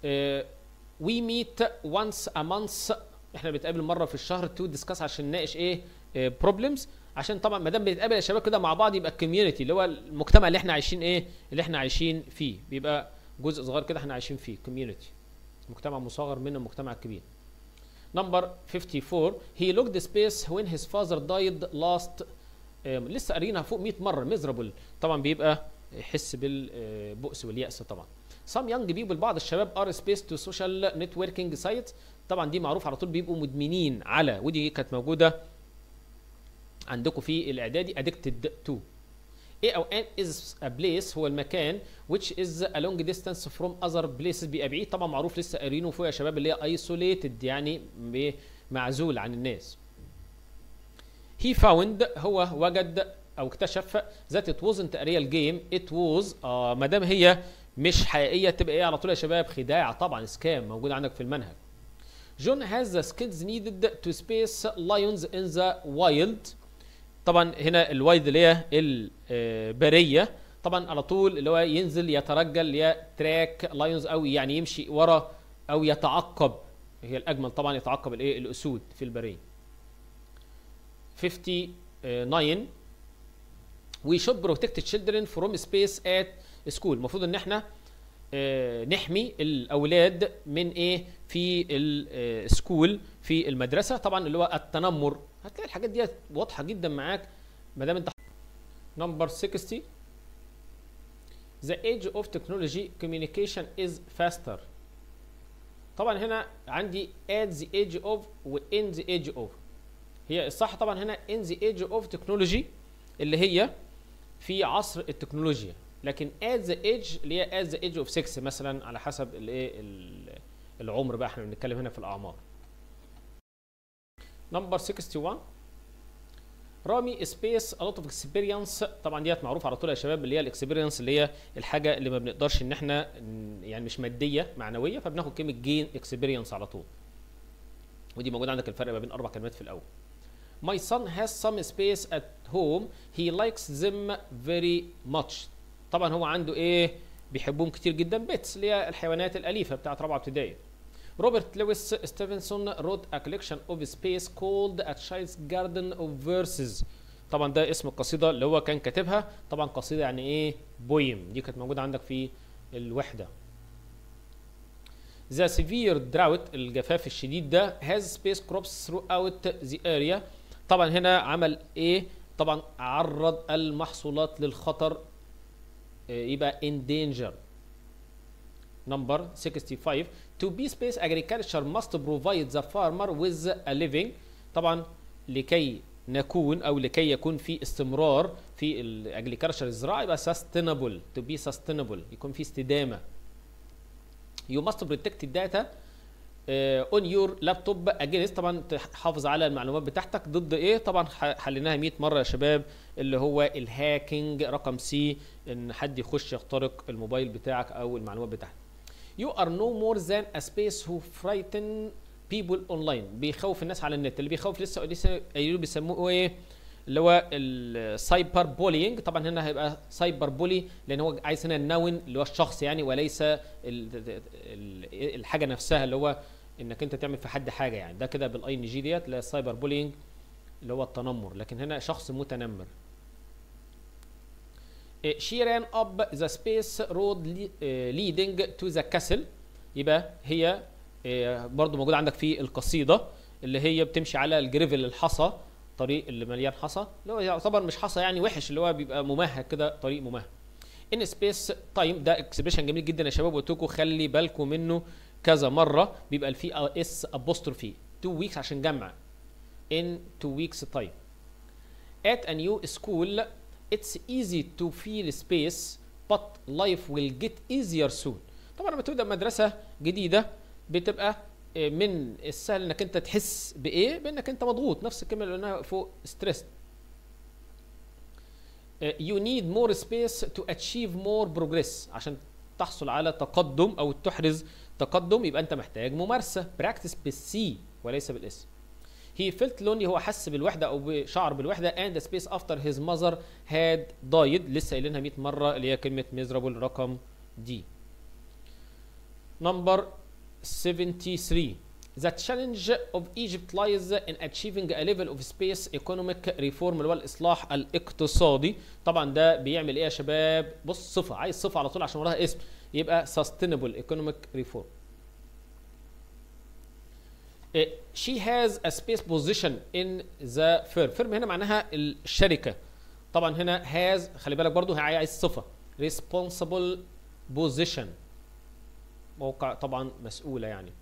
we meet once a month إحنا بنتقابل مرة في الشهر to discuss عشان نناقش إيه؟ problems عشان طبعا ما دام بنتقابل يا شباب كده مع بعض يبقى ال community اللي هو المجتمع اللي إحنا عايشين إيه اللي إحنا عايشين فيه. بيبقى جزء صغير كده إحنا عايشين فيه community مجتمع مصغر من المجتمع الكبير. number 54 he looked space when his father died last آم، لسه قارينها فوق 100 مرة miserable طبعا بيبقى يحس بالبؤس واليأس طبعا. Some young people بعض الشباب are space to social networking sites. طبعا دي معروف على طول بيبقوا مدمنين على ودي كانت موجودة عندكم في الإعدادي addicted to. A أو N is a place هو المكان which is a long distance from other places بيبقى بعيد طبعا معروف لسه قارينه فوق يا شباب اللي هي isolated يعني ب- معزول عن الناس. He found هو وجد أو اكتشف that it wasn't a real game it was آه ما دام هي مش حقيقية تبقى إيه على طول يا شباب خداع طبعا scam موجود عندك في المنهج. جون has the skills needed to space lions in the wild. طبعا هنا ال wild هي البرية طبعا على طول اللي هو ينزل يترجل يتراك lions أو يعني يمشي ورا أو يتعقب. هي الأجمل طبعا يتعقب الإيه؟ الأسود في البرية. 59 we should protect children from space at school. المفروض إن إحنا آه، نحمي الأولاد من إيه؟ في ال school في المدرسة. طبعا اللي هو التنمر هتلاقي الحاجات دي واضحة جدا معاك ما دام انت number 60 The age of technology communication is faster. طبعا هنا عندي at the age of و in the age of. هي الصح طبعا هنا in the age of technology اللي هي في عصر التكنولوجيا. لكن at the age اللي هي at the age of 6 مثلا على حسب الايه ال- العمر بقى. إحنا بنتكلم هنا في الأعمار. number 61 رامي space lot of experience طبعا ديت معروف على طول يا شباب اللي هي ال experience اللي هي الحاجة اللي ما بنقدرش إن إحنا يعني مش مادية معنوية فبناخد كلمة gain experience على طول ودي موجود عندك الفرق ما بين أربع كلمات في الأول My son has some space at home. He likes them very much. طبعا هو عنده إيه؟ بيحبهم كتير جدا pets اللي هي الحيوانات الأليفة بتاعت رابعة ابتدائي. روبرت لويس ستيفنسون wrote a collection of space called A Child's Garden of Verses. طبعا ده اسم القصيدة اللي هو كان كاتبها. طبعا قصيدة يعني إيه؟ poem. دي كانت موجودة عندك في الوحدة. The severe drought الجفاف الشديد ده has space crops throughout the area. طبعا هنا عمل إيه؟ طبعا عرض المحصولات للخطر. آه، يبقى in danger. Number 65 to be space agriculture must provide the farmer with a living. طبعا لكي نكون أو لكي يكون في استمرار في الاجريكلتشر الزراعه يبقى sustainable to be sustainable يكون في استدامة. You must protect data on your laptop against طبعا تحافظ على المعلومات بتاعتك ضد إيه؟ طبعا حليناها 100 مرة يا شباب اللي هو ال hacking رقم C إن حد يخش يخترق الموبايل بتاعك أو المعلومات بتاعتك. You are no more than a space who frighten people online. بيخوف الناس على النت. اللي بيخوف لسه لسه قايلين بيسموه إيه؟ اللي هو ال cyber bullying طبعا هنا هيبقى cyber bully لأن هو عايز هنا ال noun اللي هو الشخص يعني وليس ال- ال- الحاجة نفسها اللي هو إنك أنت تعمل في حد حاجة يعني. ده كده بال ing ديت اللي هي ال cyber bullying اللي هو التنمر. لكن هنا شخص متنمر. She ran up the space road eh, leading to the castle. يبقى هي eh, برضو موجودة عندك في القصيدة اللي هي بتمشي على ال gravel الحصى طريق اللي مليان حصى اللي هو يعتبر مش حصى يعني وحش اللي هو بيبقى ممهد كده طريق ممهد. in space time ده expression جميل جدا يا شباب قلت لكم خلي بالكم منه كذا مرة بيبقى فيه s apostrophe 2 weeks عشان جمع. In 2 weeks time. At a new school it's easy to feel space but life will get easier soon. طبعا لما تبدأ مدرسة جديدة بتبقى من السهل إنك أنت تحس بإيه؟ بإنك أنت مضغوط نفس الكلمة اللي قلناها فوق stress you need more space to achieve more progress. عشان تحصل على تقدم أو تحرز تقدم يبقى أنت محتاج ممارسة. practice بال c وليس بال s he felt lonely هو حس بالوحده أو شعر بالوحده and the space after his mother had died لسه قايلينها 100 مره اللي هي كلمه miserable رقم دي number 73 The challenge of Egypt lies in achieving a level of space economic reform اللي هو الإصلاح الاقتصادي طبعا ده بيعمل إيه يا شباب بص صفة عايز صفة على طول عشان وراها اسم يبقى sustainable economic reform she has a space position in the firm. firm هنا معناها الشركة. طبعا هنا has خلي بالك برضو عايز صفة. responsible position. موقع طبعا مسؤولة يعني.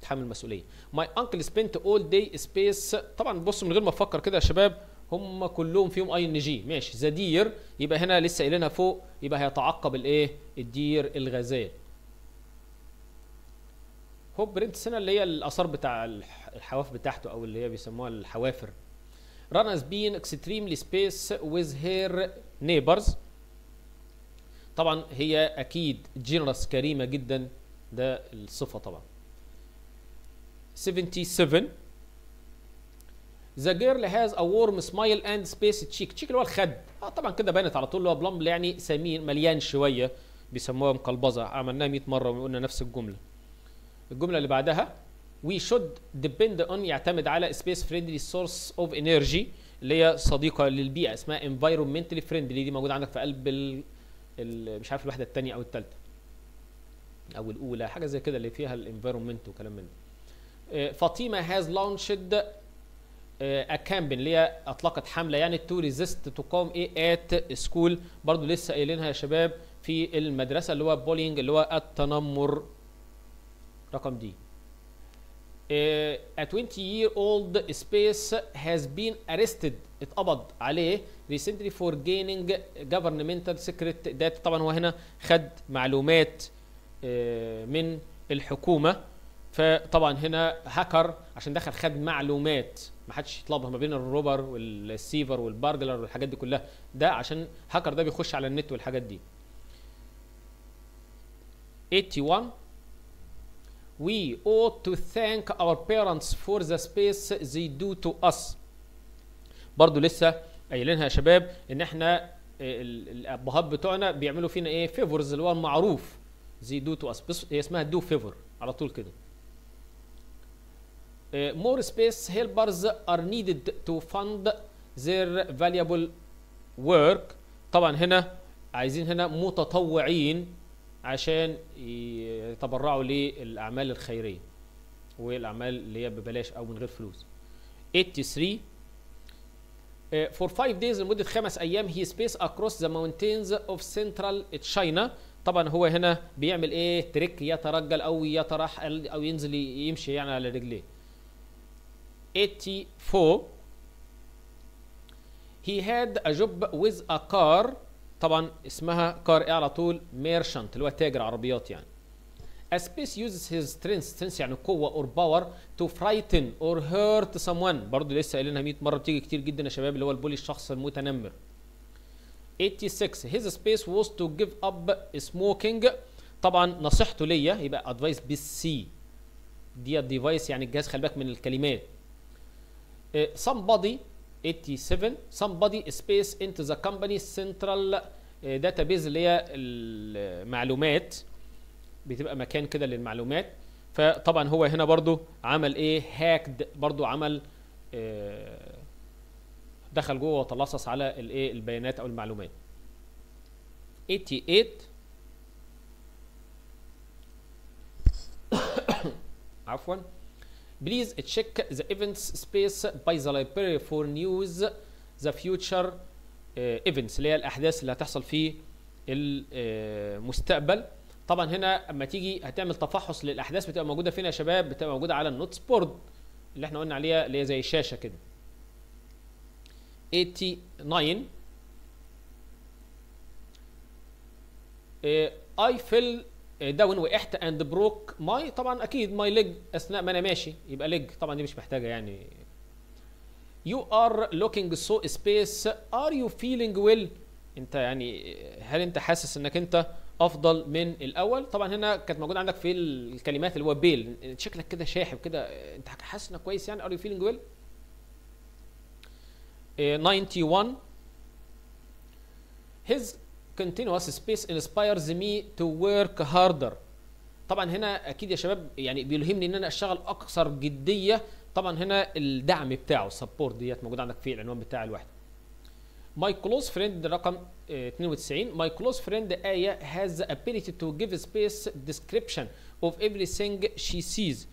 تحمل مسؤولية. My uncle spent all day space. طبعا بصوا من غير ما أفكر كده يا شباب هم كلهم فيهم اي ان جي ماشي ذا دير يبقى هنا لسه قايلينها فوق يبقى هيتعقب الإيه؟ الدير الغزال هو برنت سنه اللي هي الآثار بتاع الحواف بتاعته أو اللي هي بيسموها الحوافر. Rana has been extremely space with her neighbors. طبعا هي أكيد جينرس كريمة جدا. ده الصفة طبعا. 77 The girl has a warm smile and space cheek. Cheek اللي هو الخد. آه طبعا كده بانت على طول اللي هو بلمب يعني سمين مليان شوية. بيسموها مقلبظة. عملناها 100 مرة وقلنا نفس الجملة. الجملة اللي بعدها. We should depend on يعتمد على space friendly source of energy اللي هي صديقة للبيئة اسمها environmentally friendly. دي موجودة عندك في قلب ال ال مش عارف الوحدة الثانية أو الثالثه أو الأولى حاجة زي كده اللي فيها ال environment وكلام من ده. فاطمة has launched a campaign اللي هي أطلقت حملة يعني to resist تو قوم إيه at school برضو لسه قايلينها يا شباب في المدرسة اللي هو bullying اللي هو التنمر. رقم دي a 20 year old space has been arrested. اتقبض عليه recently for gaining governmental secret. data طبعا هو هنا خد معلومات من الحكومة. فطبعا هنا هاكر عشان دخل خد معلومات. ما حدش يطلبها ما بين الروبر والسيفر والبارجلر والحاجات دي كلها. ده عشان هاكر ده بيخش على النت والحاجات دي. 81 we ought to thank our parents for the space they do to us. برضو لسه قايلينها يا شباب إن إحنا الأبهات بتوعنا بيعملوا فينا إيه؟ favours اللي هو المعروف زي do to us بس هي اسمها do favour على طول كده. more space helpers are needed to fund their valuable work. طبعا هنا عايزين هنا متطوعين. عشان يتبرعوا للأعمال الخيرية والأعمال اللي هي ببلاش أو من غير فلوس. 83 for five days لمدة خمس أيام he space across the mountains of central China. طبعا هو هنا بيعمل إيه؟ trek يترجل أو يترحل أو ينزل يمشي يعني على رجليه. 84 he had a job with a car طبعا اسمها car إيه على طول merchant اللي هو تاجر عربيات يعني. A space uses his strength strength يعني قوة or power to frighten or hurt someone. برضه لسه قايلينها 100 مرة بتيجي كتير جدا يا شباب اللي هو ال bully الشخص المتنمر. 86 his space was to give up smoking. طبعا نصيحته ليا يبقى advice بال C دي ال device يعني الجهاز خلي بالك من الكلمات. Uh, somebody 87 somebody space into the company central uh, database اللي هي المعلومات. بتبقى مكان كده للمعلومات. فطبعا هو هنا برضو عمل إيه؟ هاكد برضو عمل آه دخل جوه وتلصص على الايه البيانات أو المعلومات. 88 عفوا. Please check the events space by the library for news the future uh, events. اللي هي الأحداث اللي هتحصل في المستقبل. طبعا هنا أما تيجي هتعمل تفحص للأحداث بتبقى موجودة فين يا شباب؟ بتبقى موجودة على ال notice board اللي إحنا قلنا عليها اللي هي زي شاشة كده. 89 I fell down وقعت and broke my طبعا أكيد my leg أثناء ما أنا ماشي يبقى leg طبعا دي مش محتاجة يعني. You are looking so space are you feeling well أنت يعني هل أنت حاسس إنك أنت أفضل من الأول؟ طبعا هنا كانت موجودة عندك في الكلمات اللي هو بيل. شكلك كده شاحب كده أنت حاسس إنك كويس يعني؟ You feeling well uh, 91 his continuous space inspires me to work harder. طبعا هنا أكيد يا شباب يعني بيلهمني إن أنا أشتغل أكثر جدية. طبعا هنا الدعم بتاعه السبورت ديت موجود عندك في العنوان بتاع الوحده My close friend رقم آه 92 My close friend آية has the ability to give space description of everything she sees.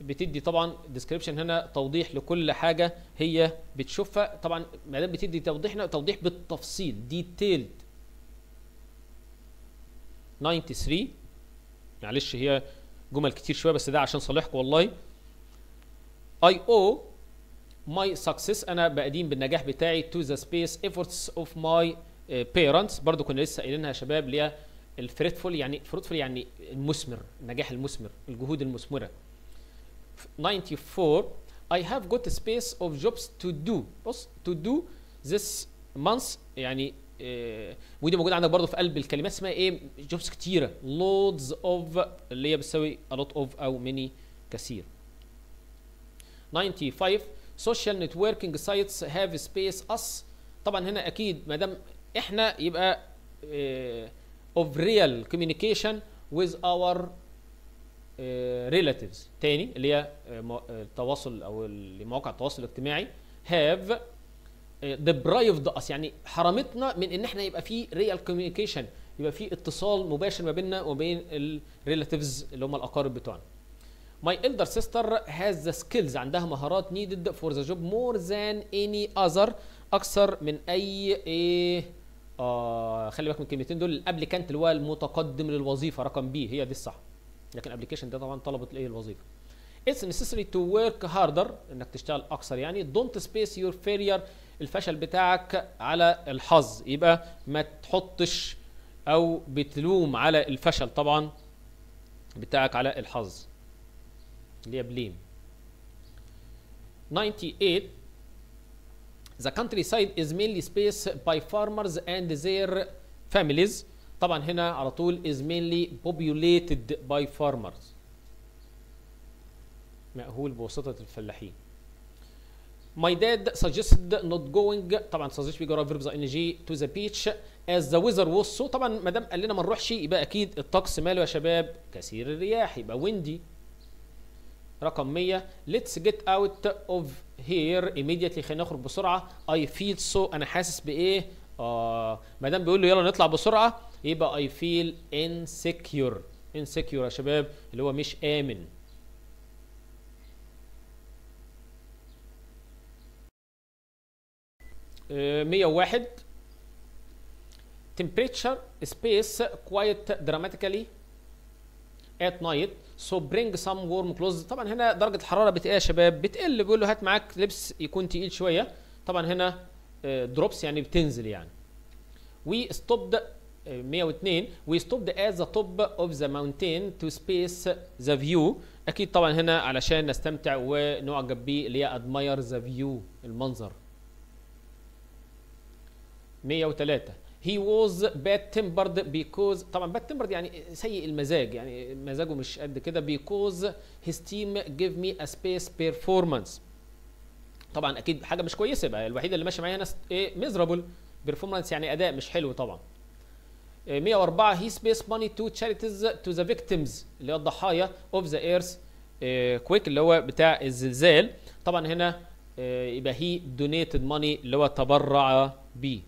بتدي طبعا description هنا توضيح لكل حاجة هي بتشوفها. طبعا ما دام بتدي توضيح هنا توضيح بالتفصيل detailed. 93 معلش هي جمل كتير شوية بس ده عشان صالحكم والله. I owe my success. أنا بقديم بالنجاح بتاعي to the space efforts of my uh, parents. برضو كنا لسه قايلينها يا شباب اللي هي الفريتفول يعني فريتفول يعني المثمر النجاح المثمر الجهود المثمرة. 94 I have got space of jobs to do. بص to do this month يعني ودي موجودة عندك برضو في قلب الكلمات اسمها إيه؟ جوبز كتيرة. Loads of اللي هي بتساوي lot of أو many كثير. 95 social networking sites have space us. طبعا هنا أكيد ما دام إحنا يبقى إيه of real communication with our إيه relatives. تاني اللي هي التواصل أو مواقع التواصل الاجتماعي have deprived us. يعني حرمتنا من إن إحنا يبقى في real communication يبقى في اتصال مباشر ما بيننا وبين ال relatives اللي هم الأقارب بتوعنا. My elder sister has the skills عندها مهارات needed for the job more than any other أكثر من أي إيه آه خلي بالك من الكلمتين دول ال applicant اللي هو المتقدم للوظيفة رقم B هي دي الصح. لكن ال application ده طبعا طلبت الايه الوظيفة؟ It's necessary to work harder انك تشتغل أكثر يعني don't space your failure الفشل بتاعك على الحظ يبقى ما تحطش أو بتلوم على الفشل طبعا بتاعك على الحظ اللي هي بليم 98 The countryside is mainly space by farmers and their families طبعا هنا على طول is mainly populated by farmers مأهول بواسطة الفلاحين. My dad suggested not going. طبعا suggest بيجي ورا verbs ing to the beach. As the weather was so طبعا ما دام قال لنا ما نروحش يبقى أكيد الطقس ماله يا شباب؟ كثير الرياح يبقى windy. رقم 100 let's get out of here immediately. خلينا نخرج بسرعة. I feel so. أنا حاسس بإيه؟ آه ما دام بيقول له يلا نطلع بسرعة. يبقى I feel insecure. Insecure يا شباب اللي هو مش آمن. 101 temperature space quite dramatically. At night so bring some warm clothes. طبعا هنا درجة الحرارة بتقل يا شباب. بتقل بيقول له هات معاك لبس يكون تقيل شوية. طبعا هنا دروبس يعني بتنزل يعني. We stopped 102 we stopped at the top of the mountain to space the view. أكيد طبعا هنا علشان نستمتع ونعجب بيه اللي هي admire the view المنظر. 103 he was bad tempered because طبعا bad tempered يعني سيء المزاج يعني مزاجه مش قد كده because his team give me a space performance. طبعا أكيد حاجة مش كويسة بقى الوحيدة اللي ماشية معايا ناس إيه miserable. Performance يعني أداء مش حلو طبعا. 104 he space money to charities to the victims اللي هو الضحايا of the earth كويك اللي هو بتاع الزلزال. طبعا هنا يبقى he donated money اللي هو تبرع بيه.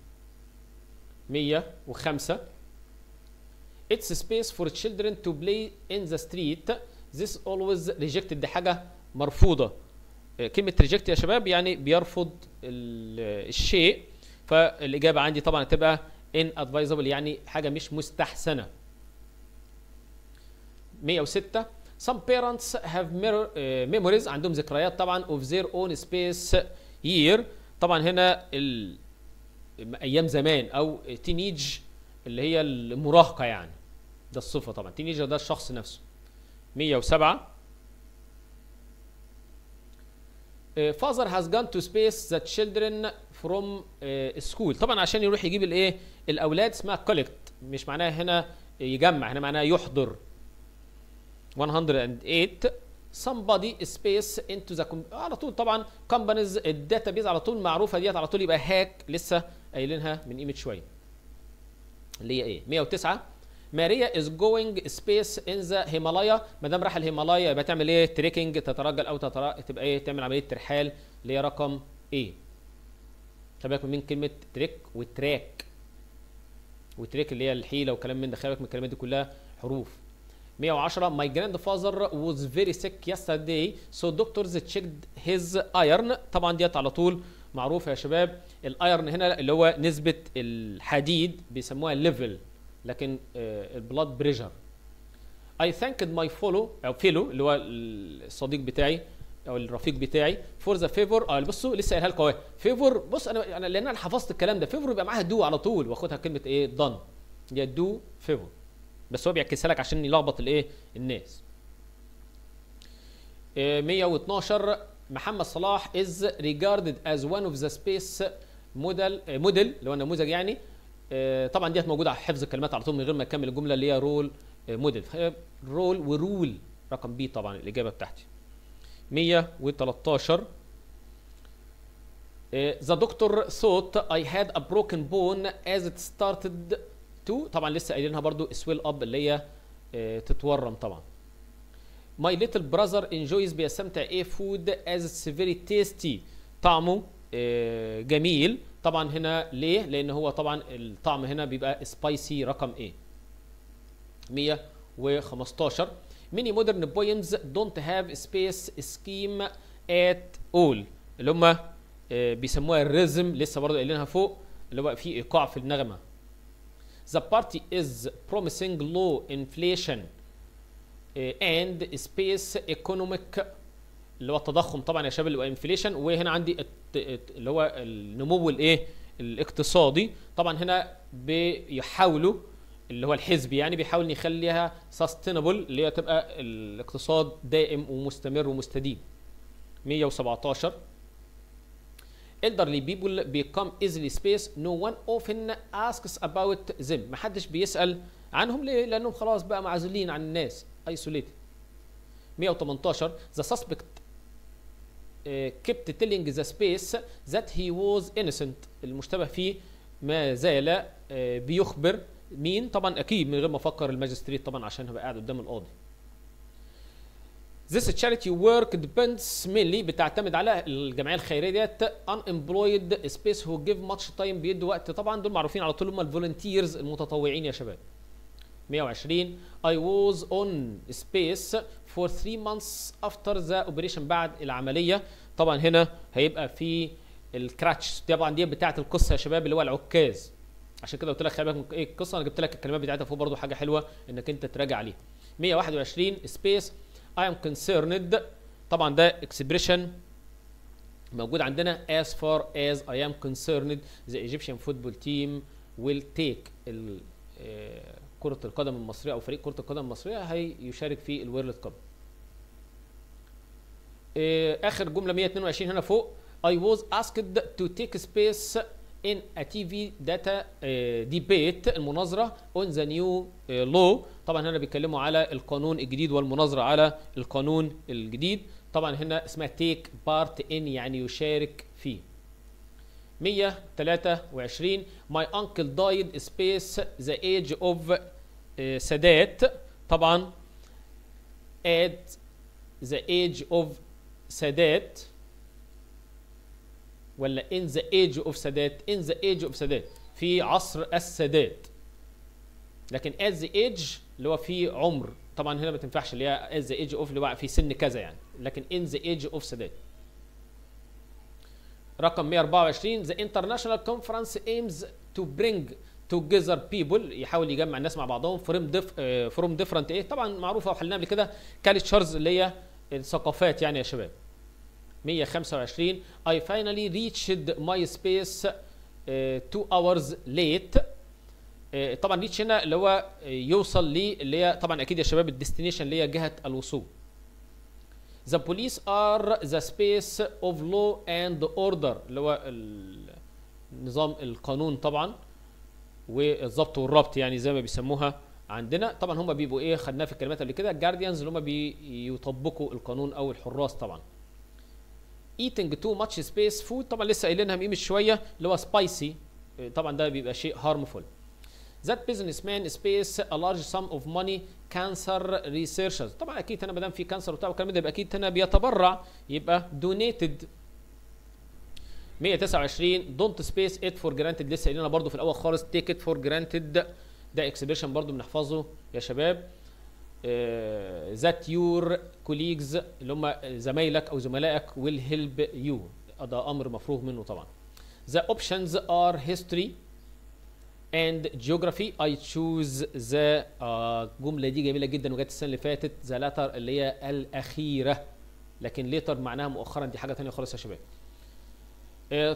105 It's space for children to play in the street. This always rejected دي حاجة مرفوضة. آه، كلمة reject يا شباب يعني بيرفض ال- الشيء. فالإجابة عندي طبعا هتبقى inadvisable يعني حاجة مش مستحسنة. 106 some parents have uh, memories عندهم ذكريات طبعا of their own space year. طبعا هنا. أيام زمان أو teenage اللي هي المراهقة يعني. ده الصفة طبعا. teenager ده الشخص نفسه. 107 Uh, father has gone to space the children from uh, school. طبعا عشان يروح يجيب الايه الأولاد اسمها collect. مش معناها هنا يجمع هنا معناها يحضر. 108 somebody space into the على طول طبعا companies ال database على طول معروفة ديت على طول يبقى hack لسه قايلينها من قيمة شوية. اللي هي إيه؟ 109 ماريا is going space in the هيمالايا ما دام راح الهيمالايا يبقى تعمل إيه؟ trekking تترجل أو تترا... تبقى إيه؟ تعمل عملية ترحال اللي هي رقم إيه خلي بالك من كلمة trek و track و trick اللي هي الحيلة وكلام من ده. خلي بالك من الكلمات دي كلها حروف. 110 my grandfather was very sick yesterday. So doctors checked his iron. طبعا ديت على طول معروفه يا شباب ال iron هنا اللي هو نسبة الحديد بيسموها level لكن ال blood pressure I thanked my fellow أو fellow اللي هو الصديق بتاعي أو الرفيق بتاعي for the favour آه بصوا لسه قايلها لكم اهي favour بص أنا أنا لأن أنا حفظت الكلام ده. favour يبقى معاها do على طول واخدها كلمة إيه؟ done هي do favour بس هو بيعكسها لك عشان يلخبط الإيه؟ الناس. آه، 112 محمد صلاح is regarded as one of the space model آه، موديل اللي هو النموذج يعني. آه، طبعا ديت موجودة على حفظ الكلمات على طول من غير ما اكمل الجملة اللي هي role model role و role رقم B طبعا الإجابة بتاعتي. 113 آه، The doctor thought I had a broken bone as it started to طبعا لسه قايلينها برضو swell up اللي هي آه، تتورم طبعا. My little brother enjoys بيستمتع إيه as it's very tasty. طعمه آه، جميل. طبعا هنا ليه؟ لأن هو طبعا الطعم هنا بيبقى سبايسي رقم إيه 115 many modern poems don't have space scheme at all. اللي هم آه، بيسموها الريزم لسه برضه قايلينها فوق. اللي هو في إيقاع في النغمة. The party is promising low inflation. And space economic اللي هو التضخم طبعا يا شباب اللي هو inflation وهنا عندي اللي هو النمو الإيه؟ الاقتصادي. طبعا هنا بيحاولوا اللي هو الحزب يعني بيحاول يخليها sustainable اللي هي تبقى الاقتصاد دائم ومستمر ومستديم. 117 elderly people become easily space no one often asks about them. محدش بيسأل عنهم ليه؟ لأنهم خلاص بقى معزولين عن الناس. Isolated. 118 the suspect uh, kept telling the space that he was innocent. المشتبه فيه ما زال uh, بيخبر مين؟ طبعا أكيد من غير ما أفكر الماجستريت طبعا عشان هبقى قاعد قدام القاضي. This charity work depends mainly بتعتمد على الجمعية الخيرية ديت unemployed space who give much time بيدوا وقت. طبعا دول معروفين على طول هم الفولنتيرز المتطوعين يا شباب. 120 I was on space for 3 months after the operation بعد العملية. طبعا هنا هيبقى في الكراتش طبعا دي بتاعه القصة يا شباب اللي هو العكاز. عشان كده قلت لك خلي بالك إيه القصة. أنا جبت لك الكلمات بتاعتها فوق برضو حاجة حلوة إنك أنت تراجع عليها. 121 space I am concerned. طبعا ده expression موجود عندنا. As far as I am concerned the Egyptian football team will take ال- كرة القدم المصرية أو فريق كرة القدم المصرية هيشارك في ال world cup. آه، آخر جملة 122 هنا فوق. I was asked to take space in a TV data آه، debate المناظرة on the new آه، law. طبعا هنا بيتكلموا على القانون الجديد والمناظرة على القانون الجديد. طبعا هنا اسمها take part in يعني يشارك فيه. 123 My uncle died space the age of سادات. طبعا at the age of سادات ولا in the age of سادات؟ in the age of سادات. في عصر السادات. لكن at the age اللي هو في عمر. طبعا هنا ما تنفعش اللي هي at the age of اللي هو في سن كذا يعني. لكن in the age of سادات. رقم 124 the international conference aims to bring together people يحاول يجمع الناس مع بعضهم dif uh, from different إيه طبعا معروفة وحلناها قبل كده cultures اللي هي الثقافات يعني يا شباب. 125 I finally reached my space uh, two hours late. uh, طبعا reach هنا اللي هو يوصل لي اللي هي طبعا أكيد يا شباب ال destination اللي هي جهة الوصول. The police are the space of law and order اللي هو نظام القانون طبعا. والضبط والربط يعني زي ما بيسموها عندنا. طبعا هم بيبقوا إيه خدناها في الكلمات قبل كده ال guardians اللي هم بيطبقوا القانون أو الحراس طبعا. eating too much space food طبعا لسه قايلينها من شوية اللي هو spicy طبعا ده بيبقى شيء harmful. that businessman space a large sum of money cancer researchers. طبعا أكيد هنا ما دام في cancer وبتاع والكلام ده يبقى أكيد هنا بيتبرع يبقى donated 129 don't space it for granted. لسه قايلينها برضو في الأول خالص take it for granted. ده expression برضو بنحفظه يا شباب. that your colleagues اللي هم زمايلك أو زملائك will help you. ده أمر مفروغ منه طبعا. The options are history and geography. I choose the الجملة دي جميلة جدا وجت السنة اللي فاتت. The latter اللي هي الأخيرة. لكن later معناها مؤخرا. دي حاجة تانية خالص يا شباب.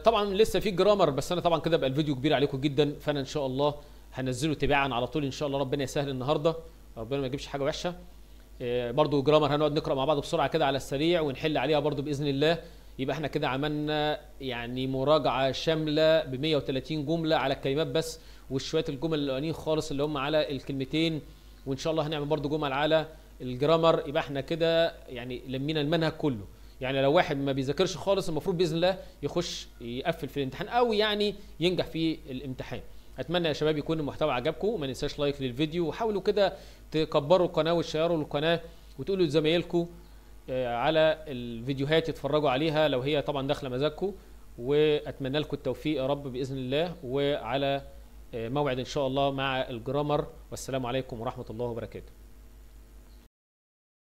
طبعا لسه في grammar بس أنا طبعا كده بقى الفيديو كبير عليكم جدا فأنا إن شاء الله هنزله تباعا على طول إن شاء الله ربنا يسهل النهارده ربنا ما يجيبش حاجة وحشة. برضو جرامر هنقعد نقرأ مع بعض بسرعة كده على السريع ونحل عليها برضو بإذن الله. يبقى إحنا كده عملنا يعني مراجعة شاملة ب 130 جملة على الكلمات بس وشوية الجمل الأولانيين خالص اللي هم على الكلمتين وإن شاء الله هنعمل برضو جمل على الجرامر. يبقى إحنا كده يعني لمينا المنهج كله. يعني لو واحد ما بيذاكرش خالص المفروض بإذن الله يخش يقفل في الامتحان أو يعني ينجح في الامتحان. أتمنى يا شباب يكون المحتوى عجبكم. وما ننساش لايك للفيديو وحاولوا كده تكبروا القناة وتشيروا القناة وتقولوا لزمايلكم على الفيديوهات يتفرجوا عليها لو هي طبعا داخلة مزاجكم. وأتمنى لكم التوفيق يا رب بإذن الله وعلى موعد إن شاء الله مع الجرامر. والسلام عليكم ورحمة الله وبركاته.